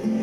you